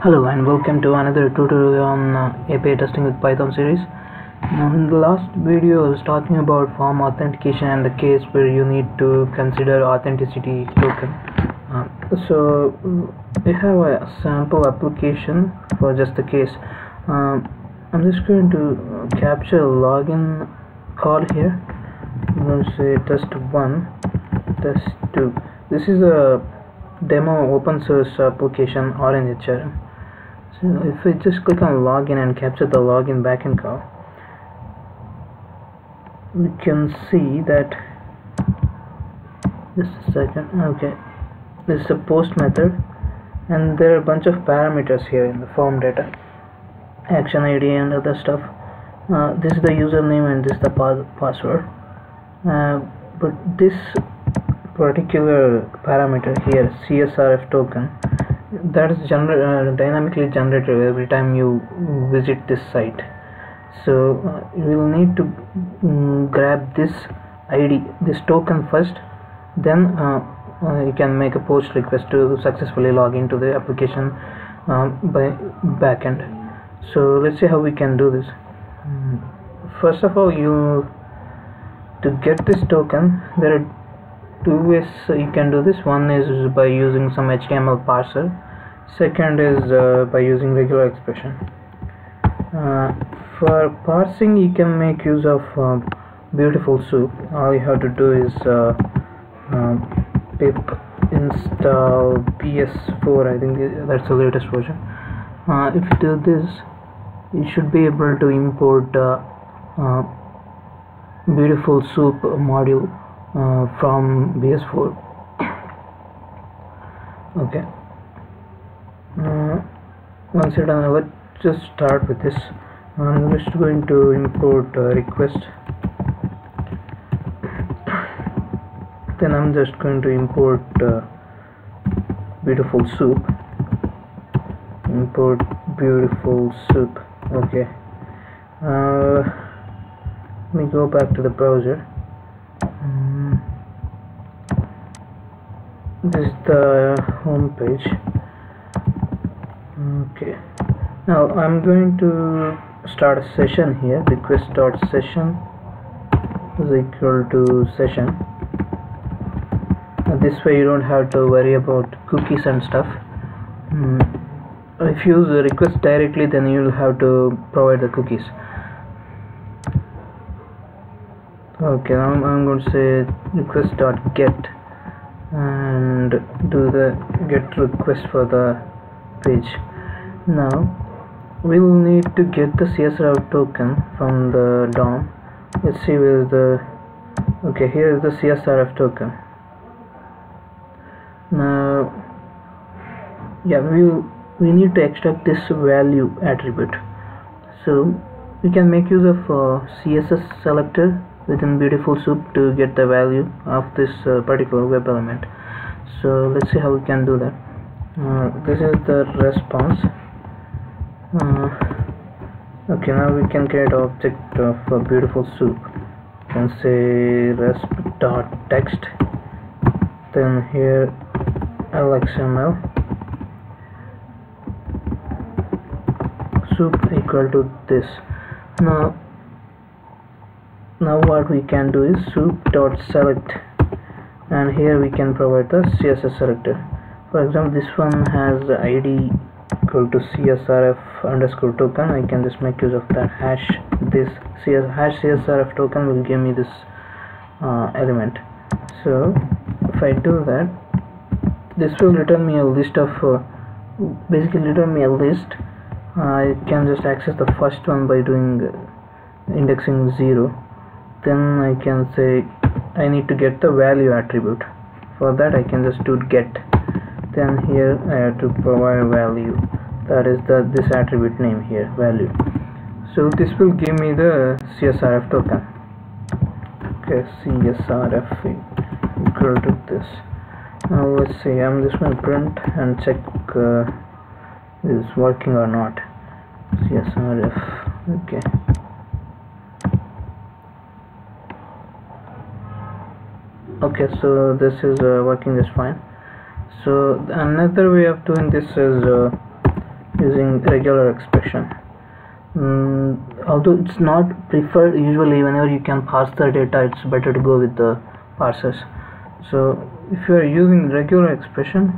Hello and welcome to another tutorial on uh, API testing with Python series. Now in the last video I was talking about form authentication and the case where you need to consider authenticity token. Uh, so we have a sample application for just the case. Um, I'm just going to capture login call here. I'm going to say test 1, test 2. This is a demo open source application Orange HRM. So if we just click on login and capture the login backend call, we can see that just a second. Okay, this is a post method, and there are a bunch of parameters here in the form data, action ID and other stuff. Uh, this is the username and this is the pa password. Uh, but this particular parameter here, CSRF token, that is gener uh, dynamically generated every time you visit this site. So uh, you will need to mm, grab this id this token first then uh, uh, you can make a post request to successfully log into the application um, by backend. So let's see how we can do this. Mm, first of all you to get this token there are two ways you can do this. One is by using some HTML parser. Second is uh, by using regular expression. Uh, for parsing you can make use of uh, beautiful soup. All you have to do is uh, uh, pip install bs4 i think that's the latest version. Uh, if you do this you should be able to import beautiful soup module uh, from bs4 okay. Uh, once you're done let's just start with this. I'm just going to import request. Then I'm just going to import uh, beautiful soup. Import beautiful soup. Okay. Uh, let me go back to the browser this is the home page. Okay. Now I'm going to start a session here. Request dot session is equal to session. This way you don't have to worry about cookies and stuff. Mm. if you use the request directly then you'll have to provide the cookies. Okay now I'm going to say request dot get and do the get request for the page. Now we'll need to get the CSRF token from the DOM. Let's see where the okay here is the CSRF token. Now yeah we we need to extract this value attribute. So we can make use of uh, CSS selector within beautiful soup to get the value of this uh, particular web element. So let's see how we can do that. Uh, this is the response. Uh, okay now we can create object of beautiful soup. You can say resp dot text. Then here lxml soup equal to this. Now now what we can do is soup dot select and here we can provide the css selector. For example this one has id equal to csrf underscore token. I can just make use of that hash. This cs hash csrf token will give me this uh, element. So if i do that this will return me a list of uh, basically return me a list. I can just access the first one by doing uh, indexing 0 then I can say I need to get the value attribute. For that I can just do get. Then here I have to provide value. That is the this attribute name here value. So this will give me the CSRF token. Okay CSRF equal to this. Now let's see I'm just going to print and check uh, is working or not. CSRF okay okay so this is uh, working just fine. So another way of doing this is uh, using regular expression. Mm, although it's not preferred usually whenever you can parse the data it's better to go with the parsers. So if you are using regular expression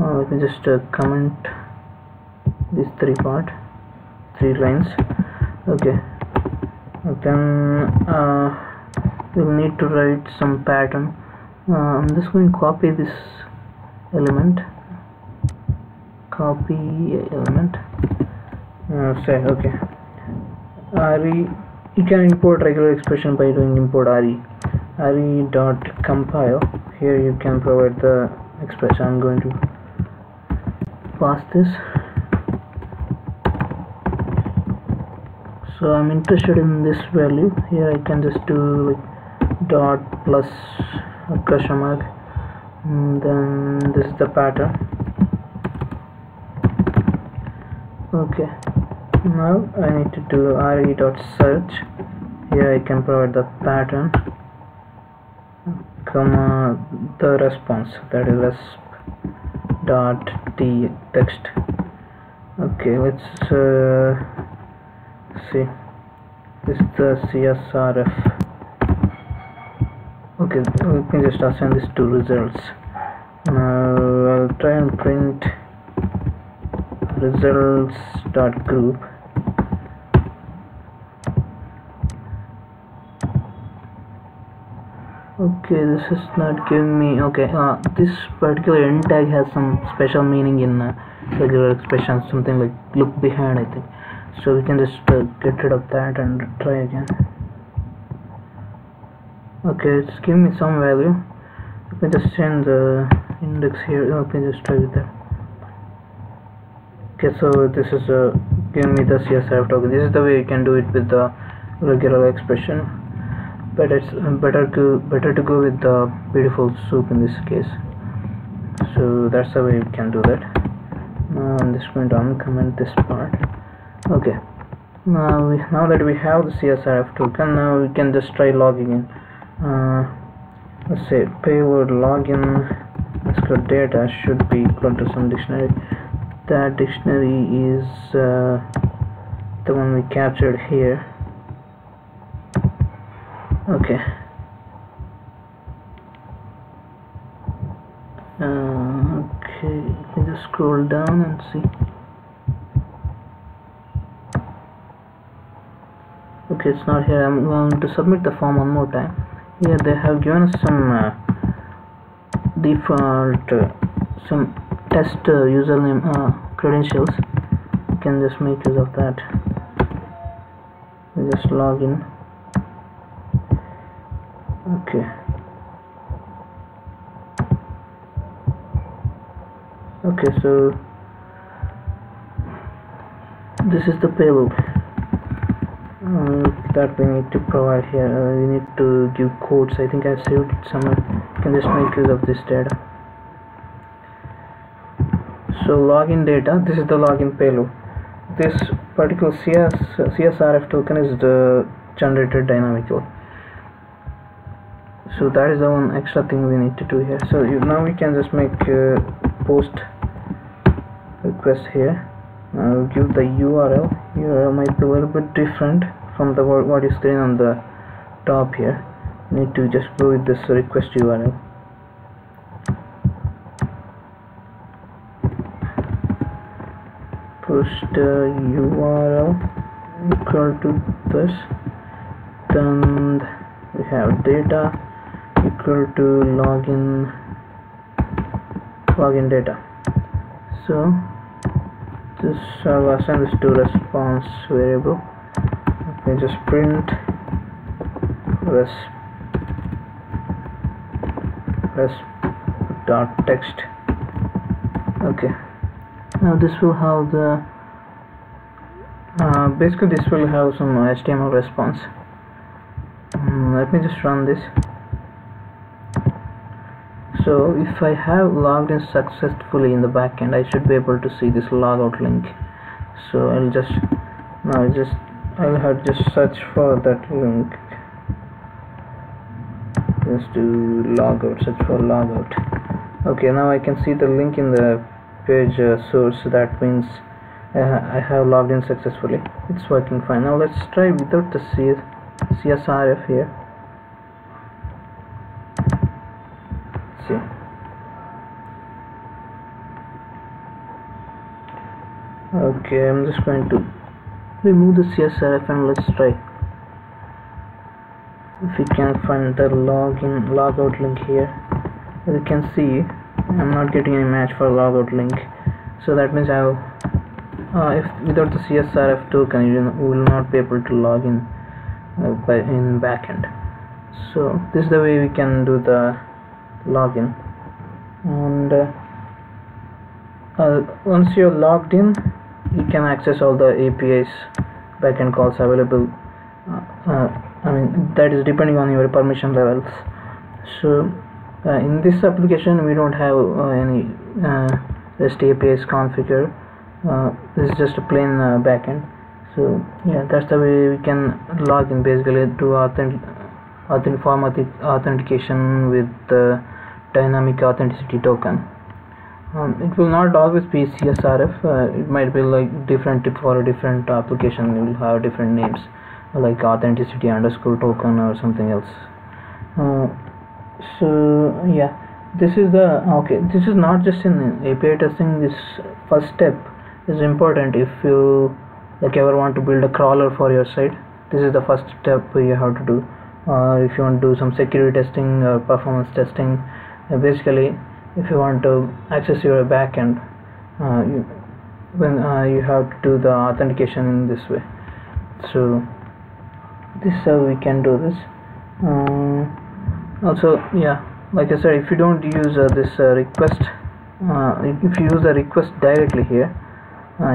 uh, let me just uh, comment these three part three lines. Okay. Then uh, we'll need to write some pattern. Uh, I'm just going to copy this element. Copy element. Uh, say okay. Re you can import regular expression by doing import re re dot compile. Here you can provide the expression. I'm going to pass this. So I'm interested in this value. Here I can just do like dot plus question mark and then this is the pattern. Okay now I need to do re dot search. Here I can provide the pattern. Comma the response that is resp dot t text okay let's uh, see. This is the CSRF okay let me just assign these two results. Now I'll try and print results dot group okay this is not giving me okay uh, this particular end tag has some special meaning in uh, regular expressions something like look behind I think. So we can just uh, get rid of that and try again okay it's giving me some value. Let me just change the index here. Let me just try with that. Okay so this is uh, giving me the CSRF token. This is the way you can do it with the regular expression. But it's better to better to go with the beautiful soup in this case. So that's the way you can do that. Now I'm just going to uncomment this part. Okay. Now we, now that we have the CSRF token now we can just try logging in uh, let's say payload login SQL data should be equal to some dictionary. That dictionary is uh, the one we captured here. Okay. Uh, okay you just scroll down and see. Okay it's not here. I'm going to submit the form one more time here they have given some uh, default uh, some test uh, username uh, credentials. You can just make use of that. Just log in. Okay. Okay so this is the payload. Uh, that we need to provide here. Uh, we need to give codes I think I've saved it somewhere you can just make use of this data. So login data. This is the login payload. This particular CS, CSRF token is the generated dynamic dynamically so that is the one extra thing we need to do here. So you, now we can just make uh, post request here. I'll give the URL URL might be a little bit different from the what is screen on the top here. You need to just go with this request URL push the URL equal to this. Then we have data equal to login login data. So this I'll assign this to response variable okay just print. Res res dot text. Okay. Now this will have the uh, basically this will have some HTML response. Um, let me just run this. So if I have logged in successfully in the backend I should be able to see this logout link. So I'll just now just I'll have just search for that link. Just do logout search for logout okay now I can see the link in the page uh, source. That means uh, I have logged in successfully. It's working fine. Now let's try without the CS CSRF here. See. Okay I'm just going to remove the CSRF and let's try. If we can find the login logout link here. As you can see I'm not getting any match for logout link. So that means I have uh, if without the CSRF token you will not be able to log in uh, by in backend. So this is the way we can do the login. And uh, uh, once you're logged in can access all the APIs backend calls available. Uh, uh, I mean that is depending on your permission levels. So uh, in this application we don't have uh, any REST APIs configured. This is just a plain backend. So yeah that's the way we can log in basically to authentic authentic form authentication with the dynamic authenticity token um, it will not always be CSRF uh, it might be like different for a different application. It will have different names like authenticity underscore token or something else. Uh, so yeah. This is the okay this is not just in API testing. This first step is important if you like ever want to build a crawler for your site. This is the first step you have to do. Or if you want to do some security testing or performance testing uh, basically if you want to access your backend uh, you, when uh, you have to do the authentication in this way. So this is how we can do this. Um, also yeah like I said if you don't use uh, this uh, request uh, if you use the request directly here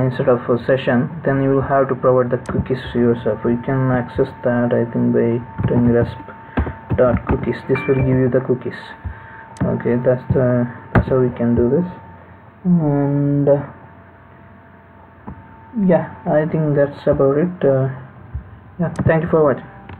instead of a session then you will have to provide the cookies to yourself. You can access that I think by doing resp dot cookies. This will give you the cookies okay that's the that's how we can do this. And uh, yeah I think that's about it. Uh, yeah thank you for watching